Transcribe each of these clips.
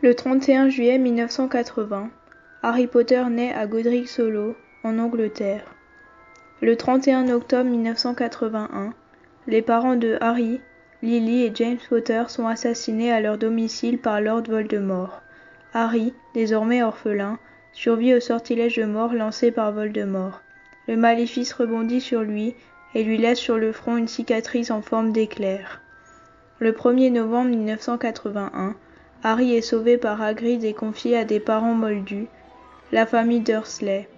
Le 31 juillet 1980, Harry Potter naît à Godric Hollow, en Angleterre. Le 31 octobre 1981, les parents de Harry, Lily et James Potter sont assassinés à leur domicile par Lord Voldemort. Harry, désormais orphelin, survit au sortilège de mort lancé par Voldemort. Le maléfice rebondit sur lui et lui laisse sur le front une cicatrice en forme d'éclair. Le 1er novembre 1981, Harry est sauvé par Hagrid et confié à des parents moldus, la famille Dursley,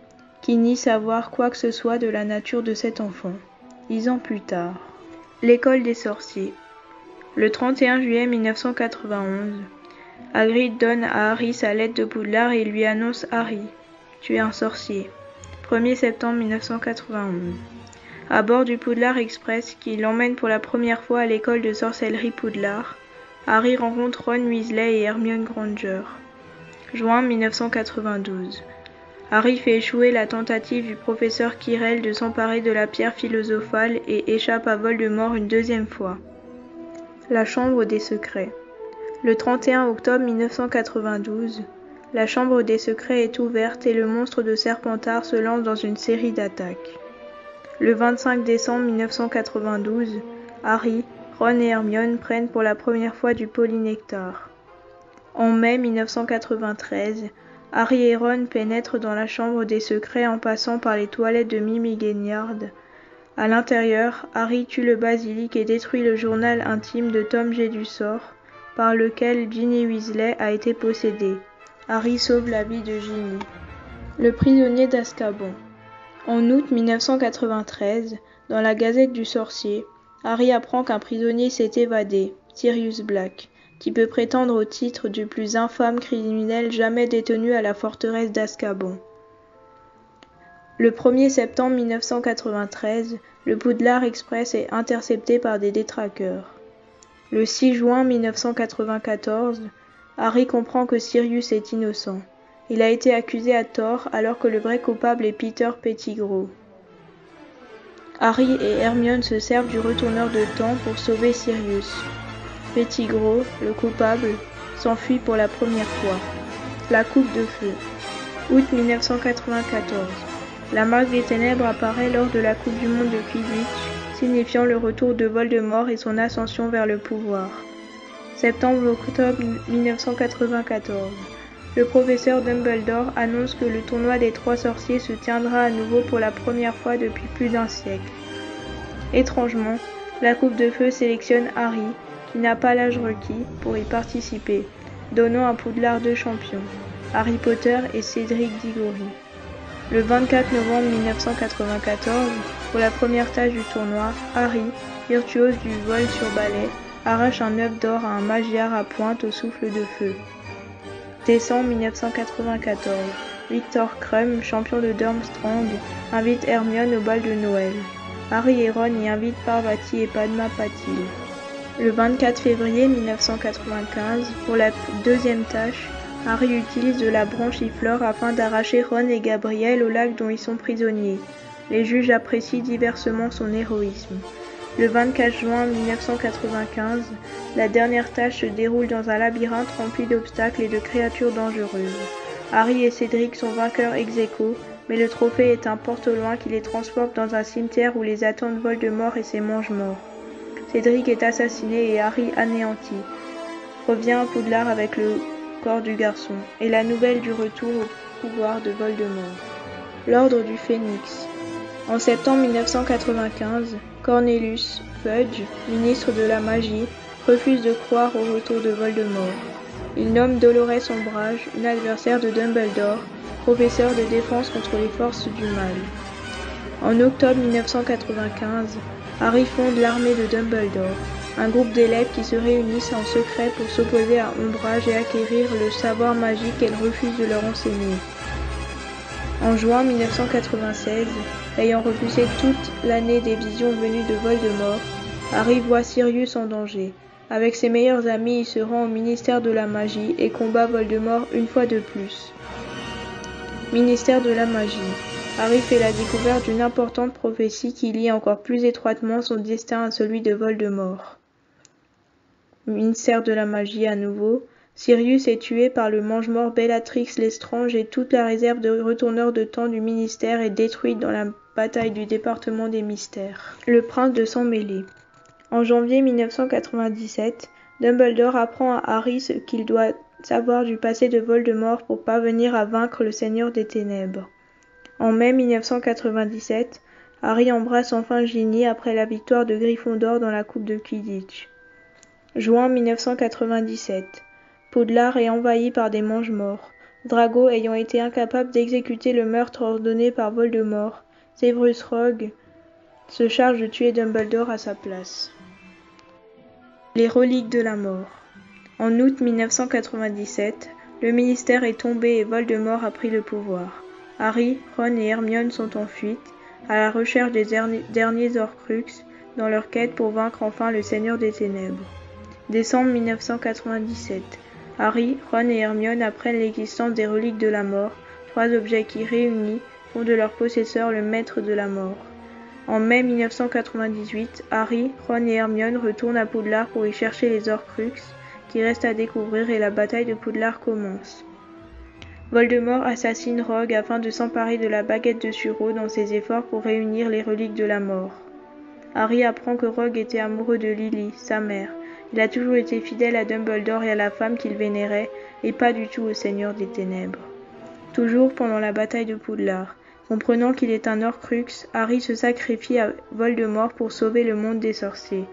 qui nie savoir quoi que ce soit de la nature de cet enfant. Dix ans plus tard. L'école des sorciers. Le 31 juillet 1991, Hagrid donne à Harry sa lettre de Poudlard et lui annonce Harry, tu es un sorcier. 1er septembre 1991. À bord du Poudlard Express qui l'emmène pour la première fois à l'école de sorcellerie Poudlard, Harry rencontre Ron Weasley et Hermione Granger. Juin 1992. Harry fait échouer la tentative du professeur Quirrell de s'emparer de la pierre philosophale et échappe à Voldemort une deuxième fois. La Chambre des Secrets. Le 31 octobre 1992, la Chambre des Secrets est ouverte et le monstre de Serpentard se lance dans une série d'attaques. Le 25 décembre 1992, Harry, Ron et Hermione prennent pour la première fois du polynectar. En mai 1993, Harry et Ron pénètrent dans la chambre des secrets en passant par les toilettes de Mimi Guignard. À l'intérieur, Harry tue le basilic et détruit le journal intime de Tom G. du sort, par lequel Ginny Weasley a été possédée. Harry sauve la vie de Ginny. Le prisonnier d'Azkaban. En août 1993, dans la Gazette du Sorcier, Harry apprend qu'un prisonnier s'est évadé, Sirius Black, qui peut prétendre au titre du plus infâme criminel jamais détenu à la forteresse d'Azkaban. Le 1er septembre 1993, le Poudlard Express est intercepté par des détraqueurs. Le 6 juin 1994, Harry comprend que Sirius est innocent. Il a été accusé à tort alors que le vrai coupable est Peter Pettigrew. Harry et Hermione se servent du retourneur de temps pour sauver Sirius. Pettigrew, le coupable, s'enfuit pour la première fois. La coupe de feu. Août 1994. La marque des ténèbres apparaît lors de la Coupe du monde de Quidditch signifiant le retour de Voldemort et son ascension vers le pouvoir. Septembre-octobre 1994. Le professeur Dumbledore annonce que le tournoi des trois sorciers se tiendra à nouveau pour la première fois depuis plus d'un siècle. Étrangement, la Coupe de Feu sélectionne Harry, qui n'a pas l'âge requis, pour y participer, donnant un poudlard de champion, Harry Potter et Cédric Diggory. Le 24 novembre 1994, pour la première tâche du tournoi, Harry, virtuose du vol sur balai, arrache un œuf d'or à un magiar à pointe au souffle de feu. Décembre 1994, Victor Krum, champion de Durmstrang, invite Hermione au bal de Noël. Harry et Ron y invitent Parvati et Padma Patil. Le 24 février 1995, pour la deuxième tâche, Harry utilise de la branchiflore afin d'arracher Ron et Gabriel au lac dont ils sont prisonniers. Les juges apprécient diversement son héroïsme. Le 24 juin 1995, la dernière tâche se déroule dans un labyrinthe rempli d'obstacles et de créatures dangereuses. Harry et Cédric sont vainqueurs ex aequo, mais le trophée est un porte-loin qui les transporte dans un cimetière où les attendent Voldemort et ses mange-morts. Cédric est assassiné et Harry anéanti. Revient à Poudlard avec le corps du garçon et la nouvelle du retour au pouvoir de Voldemort. L'ordre du Phénix. En septembre 1995, Cornelius Fudge, ministre de la magie, refuse de croire au retour de Voldemort. Il nomme Dolores Ombrage, une adversaire de Dumbledore, professeur de défense contre les forces du mal. En octobre 1995, Harry fonde l'armée de Dumbledore, un groupe d'élèves qui se réunissent en secret pour s'opposer à Ombrage et acquérir le savoir magique qu'elle refuse de leur enseigner. En juin 1996, ayant refusé toute l'année des visions venues de Voldemort, Harry voit Sirius en danger. Avec ses meilleurs amis, il se rend au ministère de la magie et combat Voldemort une fois de plus. Ministère de la magie. Harry fait la découverte d'une importante prophétie qui lie encore plus étroitement son destin à celui de Voldemort. Ministère de la magie à nouveau. Sirius est tué par le mange-mort Bellatrix Lestrange et toute la réserve de retourneurs de temps du ministère est détruite dans la bataille du département des mystères. Le prince de sang mêlé. En janvier 1997, Dumbledore apprend à Harry ce qu'il doit savoir du passé de Voldemort pour parvenir à vaincre le Seigneur des Ténèbres. En mai 1997, Harry embrasse enfin Ginny après la victoire de Gryffondor dans la Coupe de Quidditch. Juin 1997. Poudlard est envahi par des mange-morts. Drago ayant été incapable d'exécuter le meurtre ordonné par Voldemort, Severus Rogue se charge de tuer Dumbledore à sa place. Les reliques de la mort. En août 1997, le ministère est tombé et Voldemort a pris le pouvoir. Harry, Ron et Hermione sont en fuite, à la recherche des derniers Horcruxes, dans leur quête pour vaincre enfin le Seigneur des Ténèbres. Décembre 1997. Harry, Ron et Hermione apprennent l'existence des reliques de la mort, trois objets qui, réunis, font de leur possesseur le maître de la mort. En mai 1998, Harry, Ron et Hermione retournent à Poudlard pour y chercher les Horcruxes, qui restent à découvrir et la bataille de Poudlard commence. Voldemort assassine Rogue afin de s'emparer de la baguette de Suro dans ses efforts pour réunir les reliques de la mort. Harry apprend que Rogue était amoureux de Lily, sa mère, il a toujours été fidèle à Dumbledore et à la femme qu'il vénérait, et pas du tout au Seigneur des Ténèbres. Toujours pendant la bataille de Poudlard, comprenant qu'il est un Horcrux, Harry se sacrifie à Voldemort pour sauver le monde des sorciers.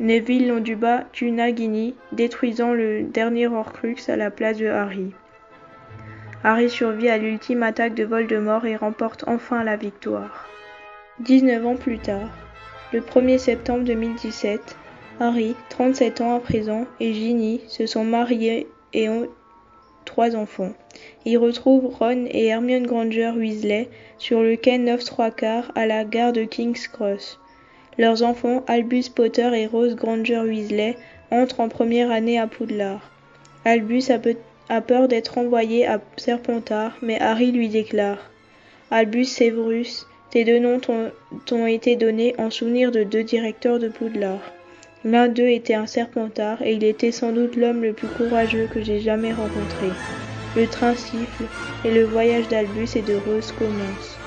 Neville Londuba tue Nagini, détruisant le dernier Horcrux à la place de Harry. Harry survit à l'ultime attaque de Voldemort et remporte enfin la victoire. 19 ans plus tard, le 1er septembre 2017, Harry, 37 ans à présent, et Ginny se sont mariés et ont trois enfants. Ils retrouvent Ron et Hermione Granger Weasley sur le quai 9 3 quarts à la gare de King's Cross. Leurs enfants, Albus Potter et Rose Granger Weasley, entrent en première année à Poudlard. Albus a, peur d'être envoyé à Serpentard, mais Harry lui déclare Albus Severus, tes deux noms t'ont été donnés en souvenir de deux directeurs de Poudlard. L'un d'eux était un serpentard, et il était sans doute l'homme le plus courageux que j'ai jamais rencontré. Le train siffle, et le voyage d'Albus et de Rose commence.